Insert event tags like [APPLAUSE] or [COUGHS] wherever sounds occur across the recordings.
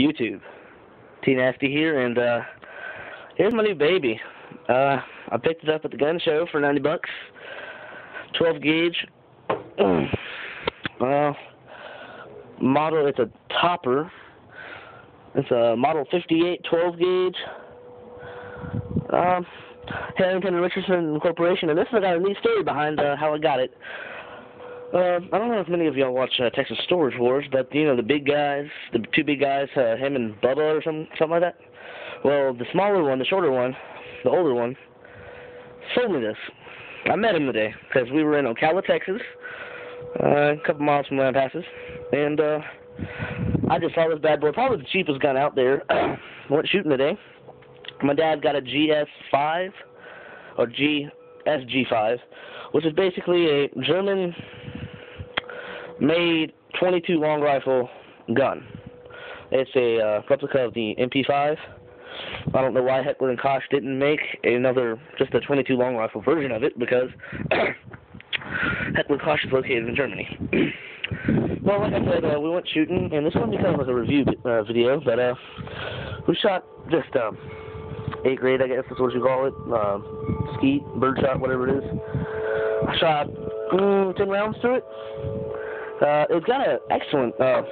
YouTube. T Nasty here, and uh, here's my new baby. Uh, I picked it up at the gun show for 90 bucks. 12 gauge. [CLEARS THROAT] model, it's a topper. It's a model 58 12 gauge. Um, Harrington and Richardson Corporation, and this has got a neat story behind uh, how I got it. Uh, I don't know if many of y'all watch uh, Texas Storage Wars, but you know the big guys, the two big guys, uh, him and Bubba or some something like that. Well, the smaller one, the shorter one, the older one, sold me this. I met him today because we were in Ocala, Texas, uh, a couple miles from Lampasas, and uh, I just saw this bad boy, probably the cheapest gun out there. [CLEARS THROAT] Went shooting today. My dad got a GS5 or GSG5, which is basically a German made 22 long rifle gun. It's a uh, replica of the MP5. I don't know why Heckler and Koch didn't make another, just a 22 long rifle version of it, because [COUGHS] Heckler and Koch is located in Germany. [COUGHS] well, like I said, uh, we went shooting, and this one becomes like a review uh, video, but uh, we shot just um, 8 grade, I guess is what you call it, uh, skeet, birdshot, whatever it is. I shot mm, 10 rounds through it. Uh, it's got an excellent uh,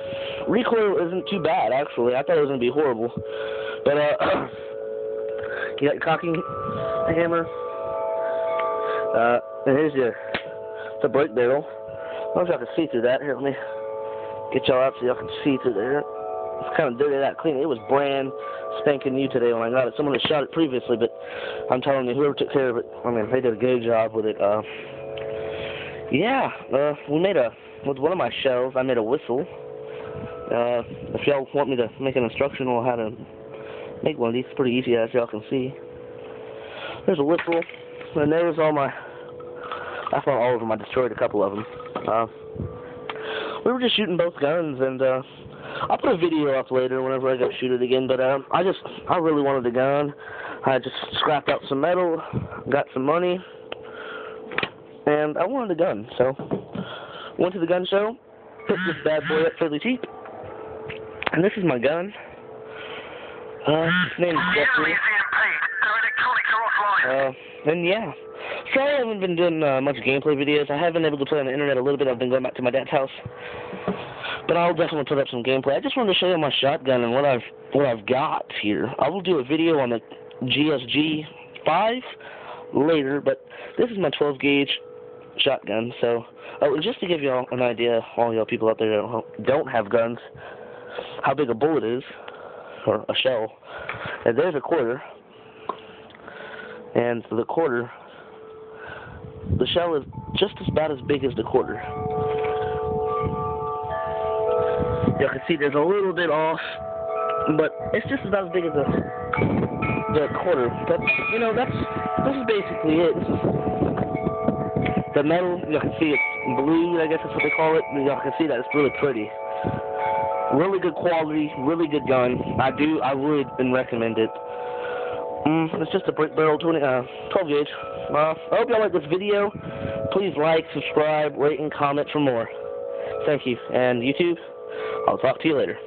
recoil. Isn't too bad actually. I thought it was gonna be horrible, but uh, [CLEARS THROAT] you got cocking hammer. Uh, and here's your the break barrel. I don't know if y'all can see through that. Here, let me get y'all out so y'all can see through there. It's kind of dirty, that clean. It was brand spanking new today when I got it. Someone had shot it previously, but I'm telling you, whoever took care of it, I mean, they did a good job with it. Uh, yeah, uh, we made a with one of my shells, I made a whistle. Uh, if y'all want me to make an instruction on how to make one of these, it's pretty easy as y'all can see. There's a whistle, and there was all my, I found all of them, I destroyed a couple of them. Uh, we were just shooting both guns, and uh, I'll put a video up later whenever I go shoot it again, but uh, I just, I really wanted the gun. I just scrapped out some metal, got some money, and I wanted a gun, so Went to the gun show, picked this bad boy up fairly cheap. And this is my gun. Uh, his name is Jeffrey. Uh, and yeah. Sorry I haven't been doing uh, much gameplay videos. I have been able to play on the internet a little bit. I've been going back to my dad's house. But I'll definitely put up some gameplay. I just wanted to show you my shotgun and what I've what I've got here. I will do a video on the GSG 5 later, but this is my 12 gauge shotgun. So, oh, just to give y'all an idea, all y'all people out there that don't have guns, how big a bullet is, or a shell. And there's a quarter, and the quarter, the shell is just about as big as the quarter. Y'all can see there's a little bit off, but it's just about as big as the the quarter. But you know, that's this is basically it. The metal, you can see it's blue, I guess that's what they call it. You can see that it's really pretty. Really good quality, really good gun. I do, I would and recommend it. Mm, it's just a brick barrel 20, uh, 12 gauge. Uh, I hope y'all like this video. Please like, subscribe, rate, and comment for more. Thank you. And YouTube, I'll talk to you later.